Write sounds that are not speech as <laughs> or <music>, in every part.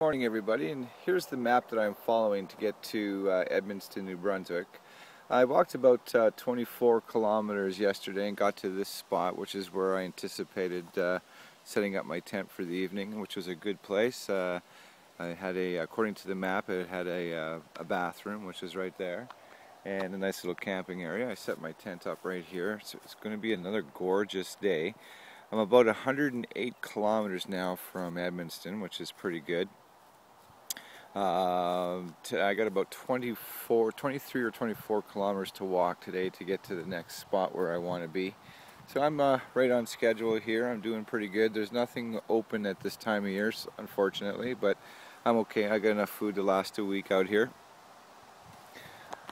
Good morning everybody and here's the map that I'm following to get to uh, Edmundston, New Brunswick. I walked about uh, 24 kilometers yesterday and got to this spot which is where I anticipated uh, setting up my tent for the evening which was a good place. Uh, I had a, according to the map, it had a, uh, a bathroom which is right there and a nice little camping area. I set my tent up right here so it's going to be another gorgeous day. I'm about 108 kilometers now from Edmundston which is pretty good. Uh, I got about 24, 23 or 24 kilometers to walk today to get to the next spot where I want to be. So I'm uh, right on schedule here. I'm doing pretty good. There's nothing open at this time of year, unfortunately, but I'm okay. I got enough food to last a week out here.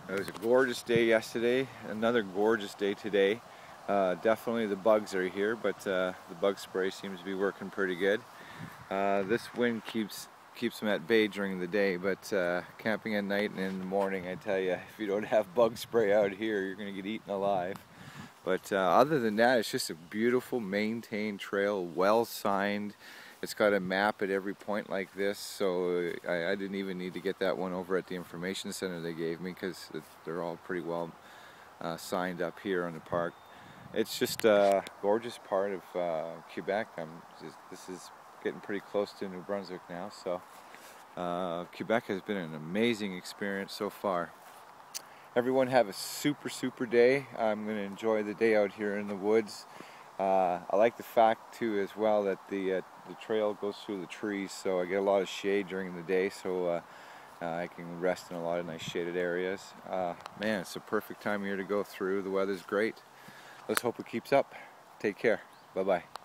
It was a gorgeous day yesterday. Another gorgeous day today. Uh, definitely the bugs are here, but uh, the bug spray seems to be working pretty good. Uh, this wind keeps keeps them at bay during the day, but uh, camping at night and in the morning, I tell you, if you don't have <laughs> bug spray out here, you're going to get eaten alive. But uh, other than that, it's just a beautiful, maintained trail, well signed. It's got a map at every point like this, so I, I didn't even need to get that one over at the information center they gave me because they're all pretty well uh, signed up here on the park. It's just a gorgeous part of uh, Quebec. I'm just, this is getting pretty close to New Brunswick now, so uh, Quebec has been an amazing experience so far. Everyone have a super, super day. I'm going to enjoy the day out here in the woods. Uh, I like the fact too as well that the uh, the trail goes through the trees, so I get a lot of shade during the day, so uh, uh, I can rest in a lot of nice shaded areas. Uh, man, it's a perfect time of year to go through. The weather's great. Let's hope it keeps up. Take care. Bye bye.